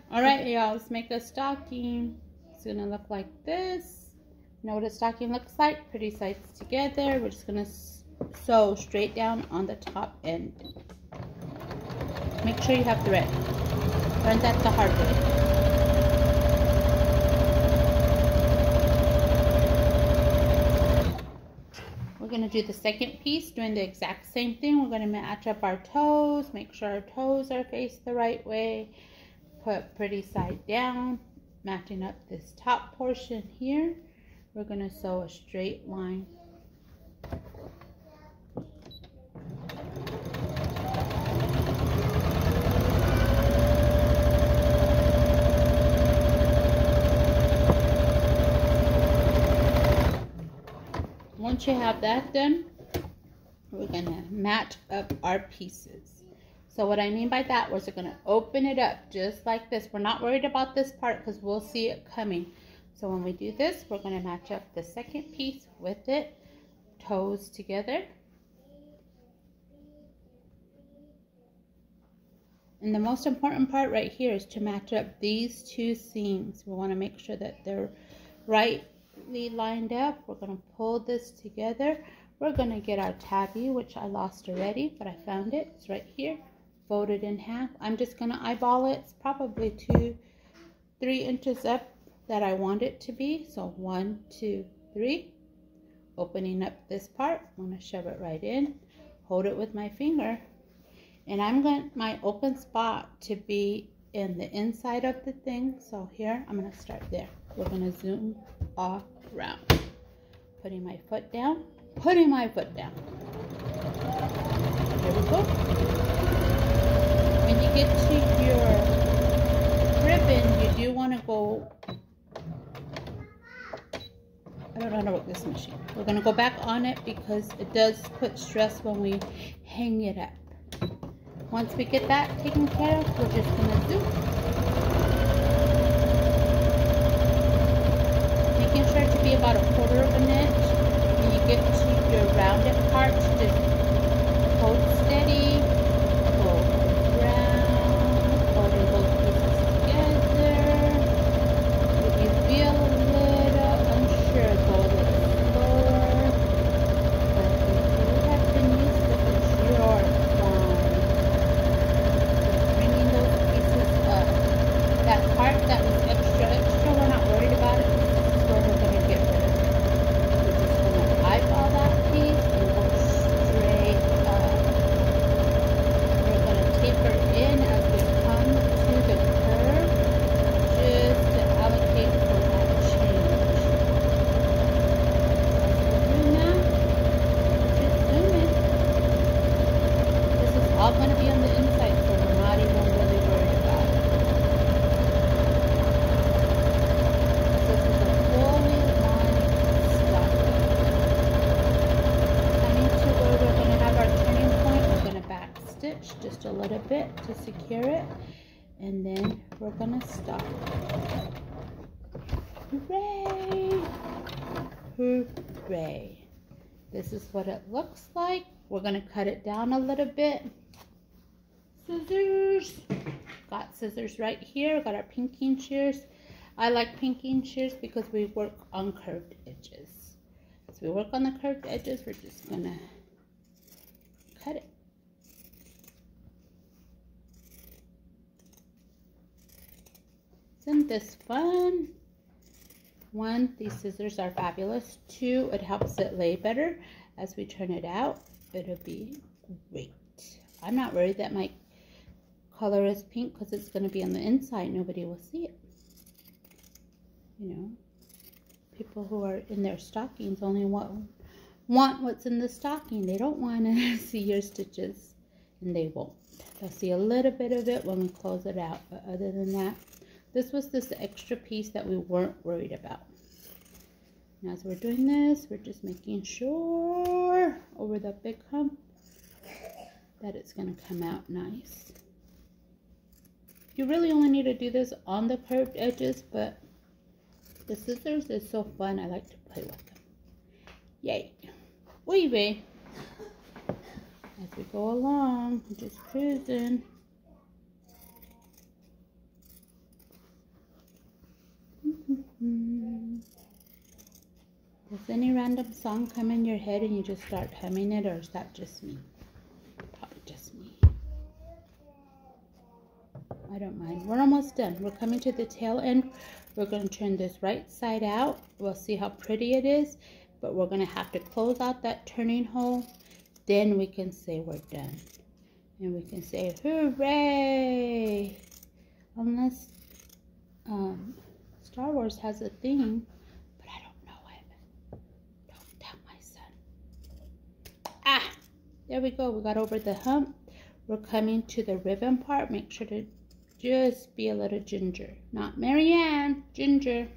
All right, y'all, let's make a stocking. It's gonna look like this. know what a stocking looks like? Pretty sides together. We're just gonna sew straight down on the top end. Make sure you have thread. Learn that the hard way. We're going to do the second piece, doing the exact same thing. We're going to match up our toes, make sure our toes are faced the right way. Put pretty side down, matching up this top portion here. We're going to sew a straight line once you have that done, we're going to match up our pieces. So what I mean by that was we're going to open it up just like this. We're not worried about this part because we'll see it coming. So when we do this, we're going to match up the second piece with it, toes together. And the most important part right here is to match up these two seams. We want to make sure that they're rightly lined up. We're going to pull this together. We're going to get our tabby, which I lost already, but I found it. It's right here, folded in half. I'm just going to eyeball it. It's probably two, three inches up that I want it to be. So one, two, three. Opening up this part, I'm going to shove it right in. Hold it with my finger. And I'm going my open spot to be in the inside of the thing. So here, I'm going to start there. We're going to zoom off around. Putting my foot down, putting my foot down. There we go. Get to your ribbon, you do want to go, I don't know to work this machine. We're going to go back on it because it does put stress when we hang it up. Once we get that taken care of, we're just going to zoom. be about a quarter of an inch. When you get to your rounded part, just hold steady, pull around, holding both pieces together. If you feel a little unsure, go a little slower. But you have been used to this, you're fine. Bringing those pieces up. That part that was extra, extra, we're not worried about it. This is where we're going to get rid of it. We're just going to eyeball that piece and go straight up. We're going to taper in as we come to the curve just to allocate for that change. As we're doing that, just zoom in. This is all going to be on the inside, so we're not even really worried about it. This is a fully lined stocking. Coming to where we're going to have our turning point, we're going to back stitch just a little bit to secure it. And then we're to stop. Hooray! Hooray! This is what it looks like. We're to cut it down a little bit. Scissors. Got scissors right here. Got our pinking shears. I like pinking shears because we work on curved edges. So we work on the curved edges, we're just going to cut it. Isn't this fun? One, these scissors are fabulous. Two, it helps it lay better. As we turn it out, it'll be great. I'm not worried that my color is pink because it's going to be on the inside. Nobody will see it. You know, people who are in their stockings only want, want what's in the stocking. They don't want to see your stitches, and they won't. They'll see a little bit of it when we close it out, but other than that, this was this extra piece that we weren't worried about. As we're doing this, we're just making sure over the big hump that it's going to come out nice. You really only need to do this on the curved edges, but the scissors is so fun. I like to play with them. Yay. Weaving. As we go along, just cruising. Does any random song come in your head and you just start humming it, or is that just me? Probably just me. I don't mind. We're almost done. We're coming to the tail end. We're going to turn this right side out. We'll see how pretty it is, but we're going to have to close out that turning hole. Then we can say we're done. And we can say, hooray! Unless um, Star Wars has a theme There we go. We got over the hump. We're coming to the ribbon part. Make sure to just be a little ginger. Not Mary Ann, ginger.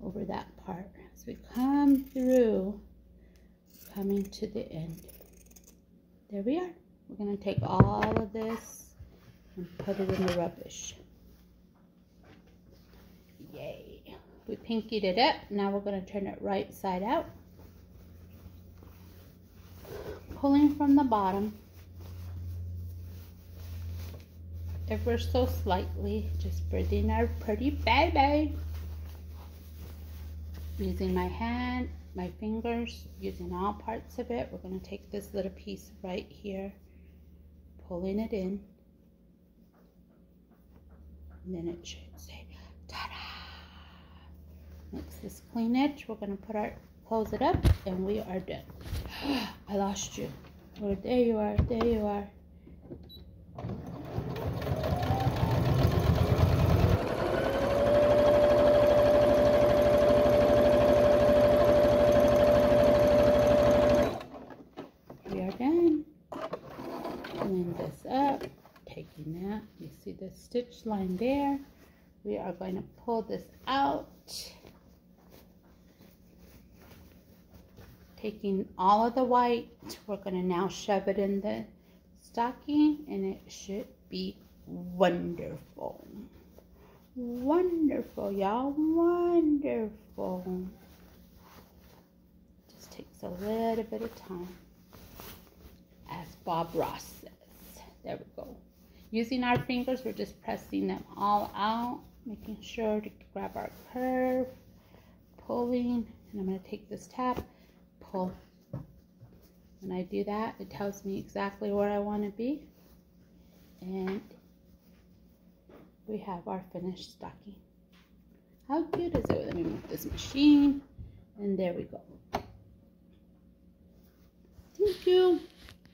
Over that part. As we come through, coming to the end. There we are. We're going to take all of this and put it in the rubbish. Yay. We pinkied it up. Now we're going to turn it right side out pulling from the bottom ever so slightly, just breathing our pretty baby. Using my hand, my fingers, using all parts of it. We're going to take this little piece right here, pulling it in. And then it should say, ta-da! Next, this clean edge, we're going to put our close it up, and we are done. I lost you. Oh, there you are. There you are. We are done. Clean this up. Taking that. You see the stitch line there. We are going to pull this out. Taking all of the white we're going to now shove it in the stocking and it should be wonderful. Wonderful y'all wonderful. Just takes a little bit of time. As Bob Ross says there we go. Using our fingers we're just pressing them all out making sure to grab our curve pulling and I'm going to take this tab pull. When I do that, it tells me exactly where I want to be. And we have our finished stocking. How cute is it? Let me move this machine. And there we go. Thank you.